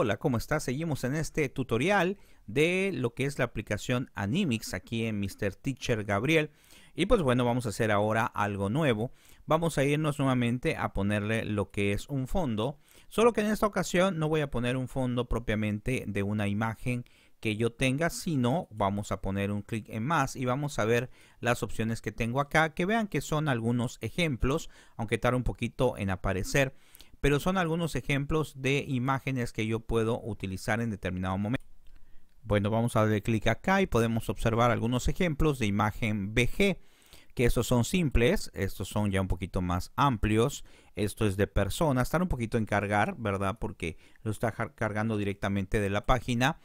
Hola, ¿cómo estás? Seguimos en este tutorial de lo que es la aplicación Animix aquí en Mr. Teacher Gabriel. Y pues bueno, vamos a hacer ahora algo nuevo. Vamos a irnos nuevamente a ponerle lo que es un fondo. Solo que en esta ocasión no voy a poner un fondo propiamente de una imagen que yo tenga, sino vamos a poner un clic en más y vamos a ver las opciones que tengo acá, que vean que son algunos ejemplos, aunque tarde un poquito en aparecer pero son algunos ejemplos de imágenes que yo puedo utilizar en determinado momento. Bueno, vamos a darle clic acá y podemos observar algunos ejemplos de imagen BG, que estos son simples, estos son ya un poquito más amplios, esto es de persona, están un poquito en cargar, ¿verdad? Porque lo está cargando directamente de la página.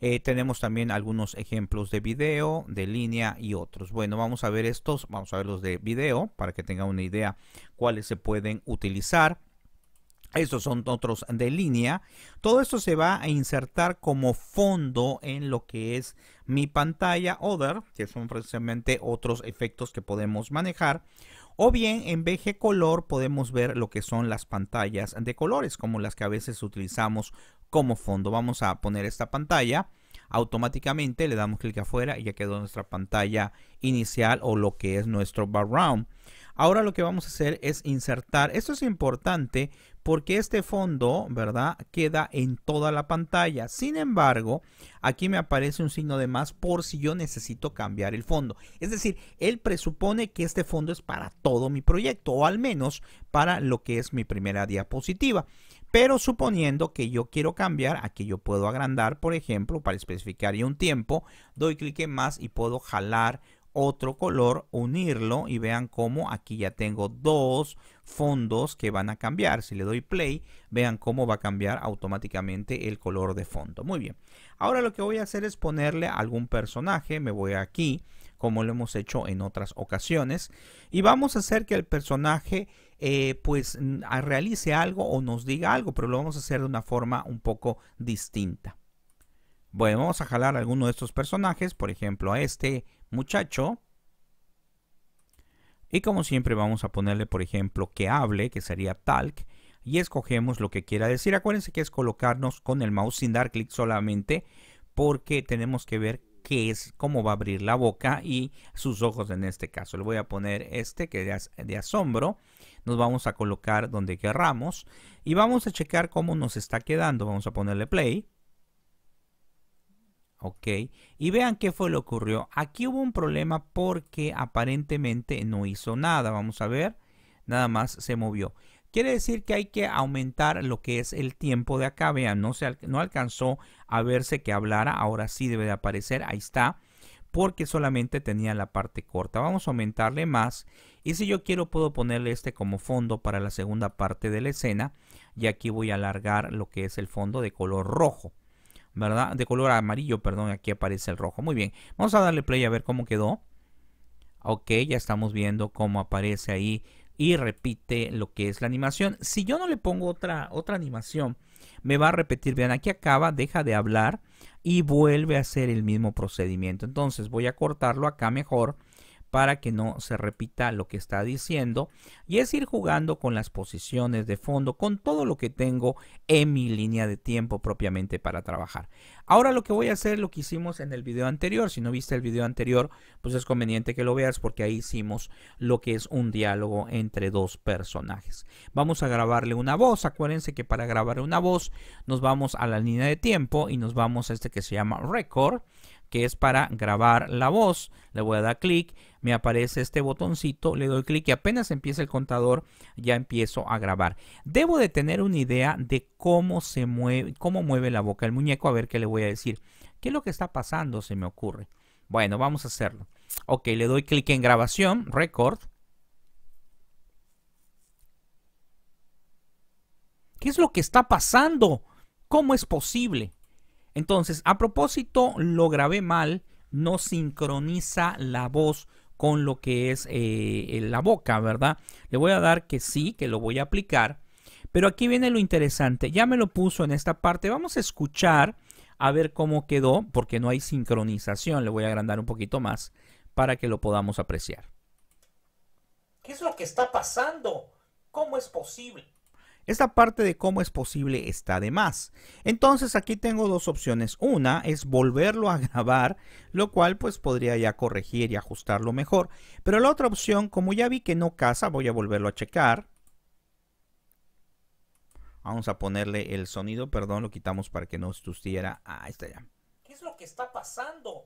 Eh, tenemos también algunos ejemplos de video, de línea y otros. Bueno, vamos a ver estos, vamos a ver los de video para que tengan una idea cuáles se pueden utilizar. Estos son otros de línea. Todo esto se va a insertar como fondo en lo que es mi pantalla Other, que son precisamente otros efectos que podemos manejar. O bien en VG Color podemos ver lo que son las pantallas de colores, como las que a veces utilizamos como fondo. Vamos a poner esta pantalla. Automáticamente le damos clic afuera y ya quedó nuestra pantalla inicial o lo que es nuestro background. Ahora lo que vamos a hacer es insertar, esto es importante porque este fondo, ¿verdad? Queda en toda la pantalla. Sin embargo, aquí me aparece un signo de más por si yo necesito cambiar el fondo. Es decir, él presupone que este fondo es para todo mi proyecto o al menos para lo que es mi primera diapositiva. Pero suponiendo que yo quiero cambiar, aquí yo puedo agrandar, por ejemplo, para especificar ya un tiempo, doy clic en más y puedo jalar otro color, unirlo y vean cómo aquí ya tengo dos fondos que van a cambiar. Si le doy play, vean cómo va a cambiar automáticamente el color de fondo. Muy bien. Ahora lo que voy a hacer es ponerle algún personaje. Me voy aquí, como lo hemos hecho en otras ocasiones. Y vamos a hacer que el personaje eh, pues realice algo o nos diga algo, pero lo vamos a hacer de una forma un poco distinta. Bueno, vamos a jalar alguno de estos personajes, por ejemplo a este muchacho. Y como siempre vamos a ponerle, por ejemplo, que hable, que sería talk. Y escogemos lo que quiera decir. Acuérdense que es colocarnos con el mouse sin dar clic solamente. Porque tenemos que ver qué es, cómo va a abrir la boca y sus ojos en este caso. Le voy a poner este que es de asombro. Nos vamos a colocar donde querramos. Y vamos a checar cómo nos está quedando. Vamos a ponerle play. ¿Ok? Y vean qué fue lo que ocurrió. Aquí hubo un problema porque aparentemente no hizo nada. Vamos a ver, nada más se movió. Quiere decir que hay que aumentar lo que es el tiempo de acá. Vean, no, se, no alcanzó a verse que hablara. Ahora sí debe de aparecer. Ahí está. Porque solamente tenía la parte corta. Vamos a aumentarle más. Y si yo quiero puedo ponerle este como fondo para la segunda parte de la escena. Y aquí voy a alargar lo que es el fondo de color rojo. ¿Verdad? De color amarillo, perdón, aquí aparece el rojo. Muy bien, vamos a darle play a ver cómo quedó. Ok, ya estamos viendo cómo aparece ahí y repite lo que es la animación. Si yo no le pongo otra, otra animación, me va a repetir. Vean, aquí acaba, deja de hablar y vuelve a hacer el mismo procedimiento. Entonces voy a cortarlo acá mejor para que no se repita lo que está diciendo y es ir jugando con las posiciones de fondo, con todo lo que tengo en mi línea de tiempo propiamente para trabajar. Ahora lo que voy a hacer lo que hicimos en el video anterior, si no viste el video anterior, pues es conveniente que lo veas porque ahí hicimos lo que es un diálogo entre dos personajes. Vamos a grabarle una voz, acuérdense que para grabar una voz nos vamos a la línea de tiempo y nos vamos a este que se llama record que es para grabar la voz. Le voy a dar clic, me aparece este botoncito, le doy clic y apenas empieza el contador ya empiezo a grabar. Debo de tener una idea de cómo se mueve, cómo mueve la boca el muñeco, a ver qué le voy a decir. ¿Qué es lo que está pasando? Se me ocurre. Bueno, vamos a hacerlo. Ok, le doy clic en grabación, record. ¿Qué es lo que está pasando? ¿Cómo es posible? Entonces, a propósito, lo grabé mal, no sincroniza la voz con lo que es eh, la boca, ¿verdad? Le voy a dar que sí, que lo voy a aplicar. Pero aquí viene lo interesante, ya me lo puso en esta parte, vamos a escuchar a ver cómo quedó, porque no hay sincronización, le voy a agrandar un poquito más para que lo podamos apreciar. ¿Qué es lo que está pasando? ¿Cómo es posible? Esta parte de cómo es posible está de más. Entonces aquí tengo dos opciones. Una es volverlo a grabar, lo cual pues podría ya corregir y ajustarlo mejor. Pero la otra opción, como ya vi que no casa, voy a volverlo a checar. Vamos a ponerle el sonido, perdón, lo quitamos para que no estuviera. Ah, ahí está ya. ¿Qué es lo que está pasando?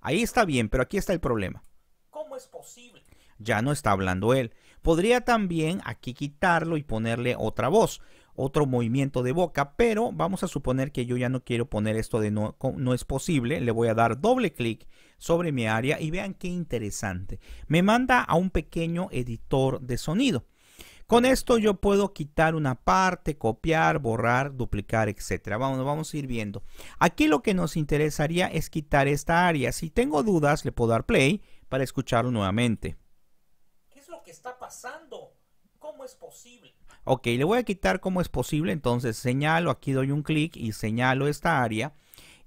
Ahí está bien, pero aquí está el problema. ¿Cómo es posible? Ya no está hablando él. Podría también aquí quitarlo y ponerle otra voz, otro movimiento de boca, pero vamos a suponer que yo ya no quiero poner esto de no, no es posible. Le voy a dar doble clic sobre mi área y vean qué interesante. Me manda a un pequeño editor de sonido. Con esto yo puedo quitar una parte, copiar, borrar, duplicar, etcétera. Vamos, vamos a ir viendo. Aquí lo que nos interesaría es quitar esta área. Si tengo dudas, le puedo dar play para escucharlo nuevamente. ¿Qué es lo que está pasando? ¿Cómo es posible? Ok, le voy a quitar cómo es posible. Entonces señalo, aquí doy un clic y señalo esta área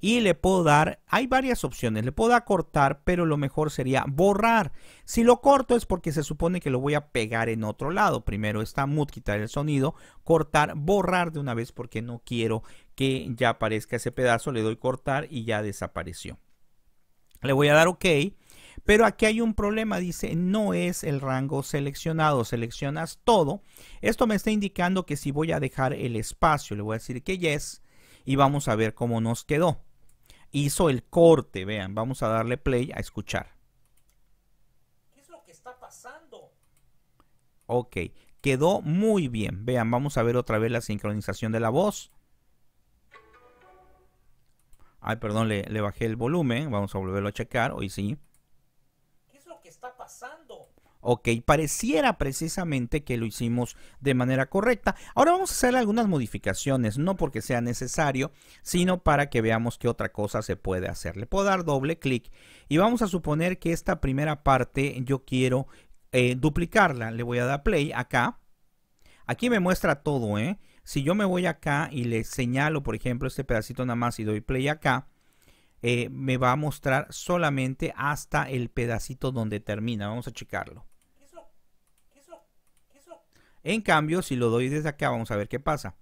y le puedo dar, hay varias opciones, le puedo cortar, pero lo mejor sería borrar. Si lo corto es porque se supone que lo voy a pegar en otro lado. Primero está mute, quitar el sonido, cortar, borrar de una vez porque no quiero que ya aparezca ese pedazo. Le doy cortar y ya desapareció. Le voy a dar OK. Pero aquí hay un problema, dice, no es el rango seleccionado, seleccionas todo. Esto me está indicando que si voy a dejar el espacio, le voy a decir que yes y vamos a ver cómo nos quedó hizo el corte. Vean, vamos a darle play a escuchar. ¿Qué es lo que está pasando? Ok, quedó muy bien. Vean, vamos a ver otra vez la sincronización de la voz. Ay, perdón, le, le bajé el volumen. Vamos a volverlo a checar. Hoy sí. ¿Qué es lo que está pasando? Ok, pareciera precisamente que lo hicimos de manera correcta. Ahora vamos a hacer algunas modificaciones, no porque sea necesario, sino para que veamos qué otra cosa se puede hacer. Le puedo dar doble clic y vamos a suponer que esta primera parte yo quiero eh, duplicarla. Le voy a dar play acá. Aquí me muestra todo, ¿eh? Si yo me voy acá y le señalo, por ejemplo, este pedacito nada más y doy play acá, eh, me va a mostrar solamente hasta el pedacito donde termina. Vamos a checarlo. En cambio, si lo doy desde acá, vamos a ver qué pasa.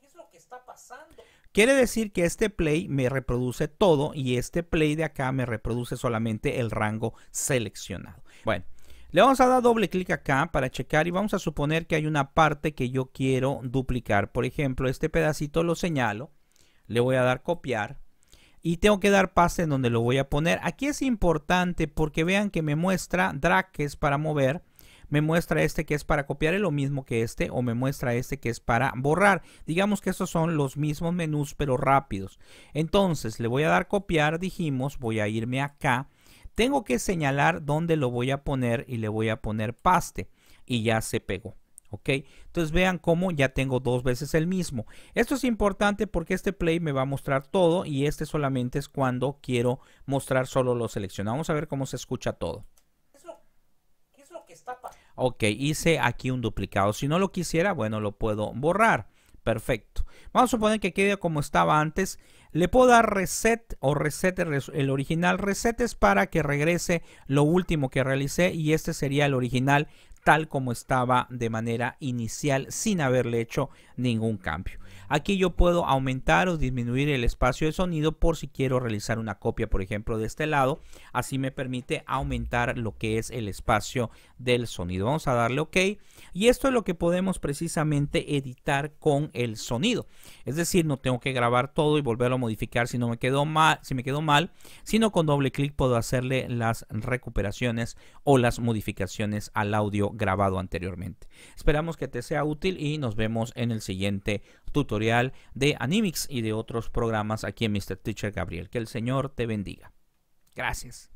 ¿Qué es lo que está pasando? Quiere decir que este play me reproduce todo y este play de acá me reproduce solamente el rango seleccionado. Bueno, le vamos a dar doble clic acá para checar y vamos a suponer que hay una parte que yo quiero duplicar. Por ejemplo, este pedacito lo señalo, le voy a dar copiar y tengo que dar pase en donde lo voy a poner. Aquí es importante porque vean que me muestra drag que es para mover me muestra este que es para copiar lo mismo que este o me muestra este que es para borrar. Digamos que estos son los mismos menús pero rápidos. Entonces le voy a dar copiar, dijimos, voy a irme acá. Tengo que señalar dónde lo voy a poner y le voy a poner paste y ya se pegó. ¿Ok? Entonces vean cómo ya tengo dos veces el mismo. Esto es importante porque este play me va a mostrar todo y este solamente es cuando quiero mostrar solo lo seleccionado. Vamos a ver cómo se escucha todo. Ok, hice aquí un duplicado. Si no lo quisiera, bueno, lo puedo borrar. Perfecto. Vamos a suponer que quede como estaba antes. Le puedo dar reset o reset el original. Reset es para que regrese lo último que realicé y este sería el original tal como estaba de manera inicial sin haberle hecho ningún cambio. Aquí yo puedo aumentar o disminuir el espacio de sonido por si quiero realizar una copia, por ejemplo, de este lado. Así me permite aumentar lo que es el espacio del sonido. Vamos a darle OK. Y esto es lo que podemos precisamente editar con el sonido. Es decir, no tengo que grabar todo y volverlo a modificar si no me quedó mal, si me quedó mal, sino con doble clic puedo hacerle las recuperaciones o las modificaciones al audio grabado anteriormente. Esperamos que te sea útil y nos vemos en el siguiente tutorial de Animix y de otros programas aquí en Mr. Teacher Gabriel. Que el Señor te bendiga. Gracias.